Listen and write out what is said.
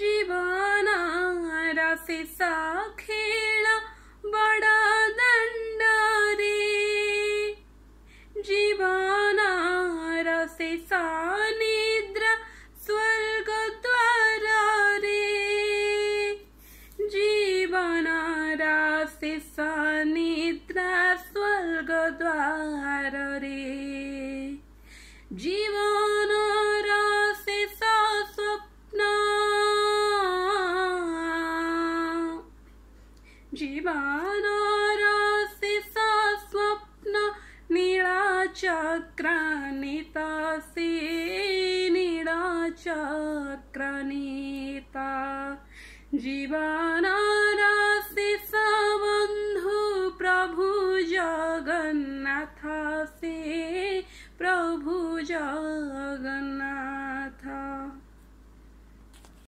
जीवनार शेषा खेल बडा दण्ड रे जीवनार शेषा निद्रा स्वर्गद्वार रे जीवनार शेषा निद्रा स्वर्गद्वार रे जीवन जीवानारासि सा स्वप्न नीलाचक्रनितासि चक्रनितासि जीवानारासि सा बन्धु प्रभु जगन्नाथासे प्रभु जगन्